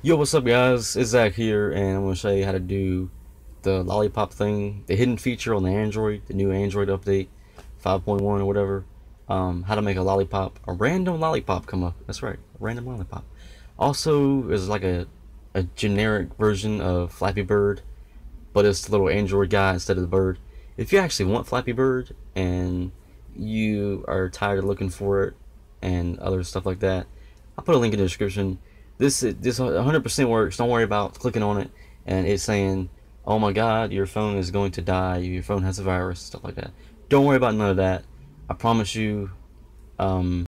Yo, what's up guys? It's Zack here and I'm going to show you how to do the lollipop thing, the hidden feature on the Android, the new Android update 5.1 or whatever. Um, how to make a lollipop, a random lollipop come up. That's right, a random lollipop. Also, there's like a, a generic version of Flappy Bird, but it's the little Android guy instead of the bird. If you actually want Flappy Bird and you are tired of looking for it and other stuff like that, I'll put a link in the description this this 100% works. Don't worry about clicking on it and it's saying, "Oh my God, your phone is going to die. Your phone has a virus." Stuff like that. Don't worry about none of that. I promise you, um,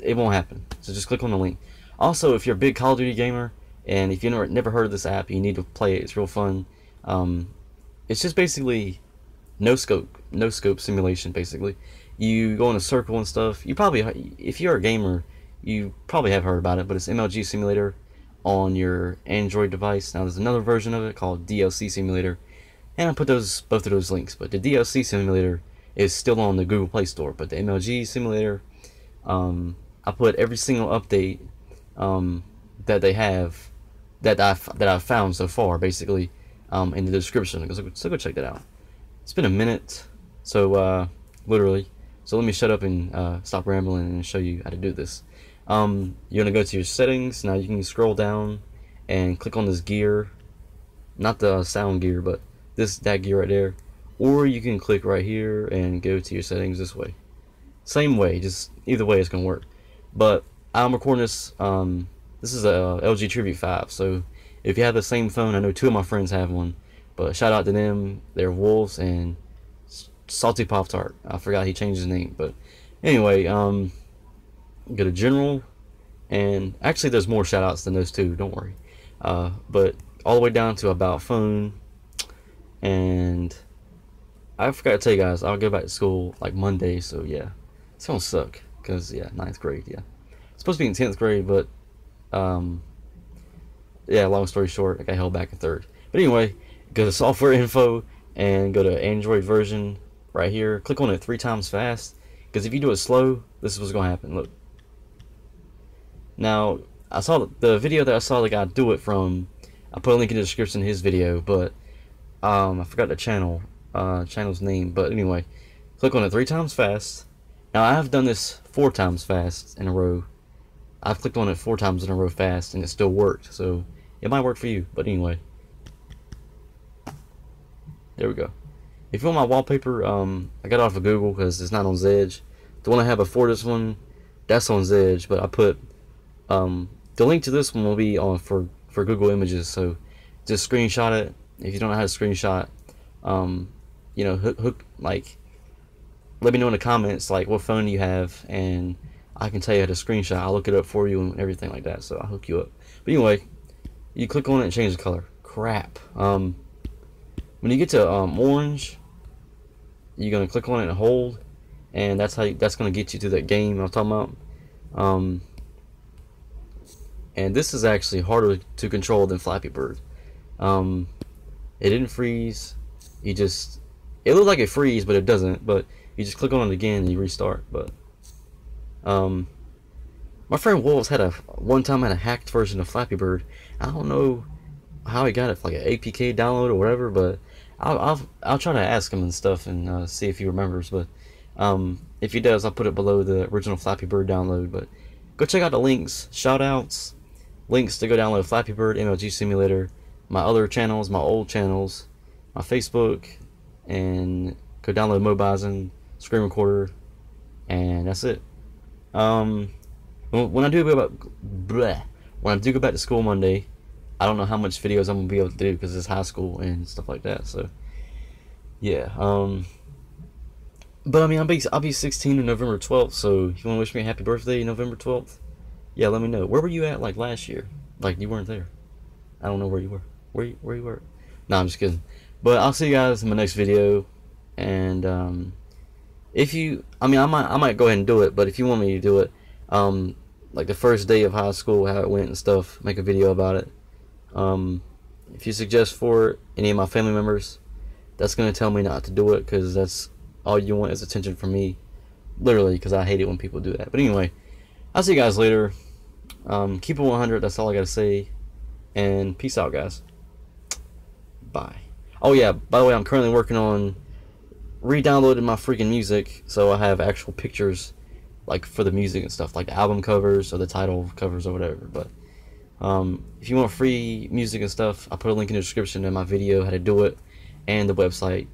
it won't happen. So just click on the link. Also, if you're a big Call of Duty gamer and if you've never, never heard of this app, you need to play it. It's real fun. Um, it's just basically no scope, no scope simulation. Basically, you go in a circle and stuff. You probably, if you're a gamer you probably have heard about it, but it's MLG Simulator on your Android device. Now there's another version of it called DLC Simulator, and I put those both of those links. But the DLC Simulator is still on the Google Play Store, but the MLG Simulator, um, I put every single update um, that they have that I that I've found so far, basically, um, in the description. So, so go check that out. It's been a minute, so uh, literally. So let me shut up and uh, stop rambling and show you how to do this. Um, you're gonna go to your settings. Now you can scroll down and click on this gear, not the sound gear, but this that gear right there. Or you can click right here and go to your settings this way. Same way, just either way it's gonna work. But I'm recording this. Um, this is a LG Tribute 5, so if you have the same phone, I know two of my friends have one. But shout out to them. They're Wolvz and Salty Poptart. I forgot he changed his name, but anyway, um, go to general and actually there's more shout outs than those two don't worry. Uh, but all the way down to about phone and I forgot to tell you guys I'll go back to school like Monday so yeah. It's gonna suck because yeah ninth grade yeah. It's supposed to be in 10th grade but um yeah long story short I got held back in third. But anyway go to software info and go to Android version right here. Click on it three times fast because if you do it slow this is what's gonna happen. Look now, I saw the video that I saw the guy do it from. I put a link in the description of his video, but um, I forgot the channel, uh, channel's name. But anyway, click on it three times fast. Now I have done this four times fast in a row. I've clicked on it four times in a row fast, and it still worked. So it might work for you. But anyway, there we go. If you want my wallpaper, um, I got it off of Google because it's not on Zedge. The one I had before this one, that's on Zedge, but I put um, the link to this one will be on for for Google Images, so just screenshot it. If you don't know how to screenshot, um, you know, hook, hook like let me know in the comments like what phone you have, and I can tell you how to screenshot. I'll look it up for you and everything like that. So I'll hook you up. But anyway, you click on it and change the color. Crap. Um, when you get to um, orange, you're gonna click on it and hold, and that's how you, that's gonna get you to that game I'm talking about. Um, and this is actually harder to control than Flappy Bird. Um, it didn't freeze. You just it looked like it freeze, but it doesn't. But you just click on it again and you restart. But um, my friend Wolvz had a one time had a hacked version of Flappy Bird. I don't know how he got it, like an APK download or whatever. But I'll I'll, I'll try to ask him and stuff and uh, see if he remembers. But um, if he does, I'll put it below the original Flappy Bird download. But go check out the links, shout outs, links to go download Flappy Bird MLG Simulator, my other channels, my old channels, my Facebook, and go download Mobizen, Screen Recorder, and that's it. Um, when I do go back, bleh, when I do go back to school Monday, I don't know how much videos I'm gonna be able to do because it's high school and stuff like that. So, yeah. Um, but I mean, I'll be I'll be 16 on November 12th. So, if you want to wish me a happy birthday, November 12th yeah, let me know. Where were you at like last year? Like you weren't there. I don't know where you were. Where you, where you were? No, I'm just kidding. But I'll see you guys in my next video. And um, if you, I mean, I might I might go ahead and do it. But if you want me to do it, um, like the first day of high school, how it went and stuff, make a video about it. Um, if you suggest for any of my family members, that's gonna tell me not to do it because that's all you want is attention from me. Literally, because I hate it when people do that. But anyway, I'll see you guys later. Um, keep it 100. That's all I gotta say. And peace out, guys. Bye. Oh yeah, by the way, I'm currently working on re-downloading my freaking music, so I have actual pictures, like for the music and stuff, like the album covers or the title covers or whatever. But um, if you want free music and stuff, I put a link in the description in my video how to do it and the website.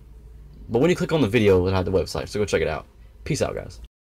But when you click on the video, it'll have the website, so go check it out. Peace out, guys.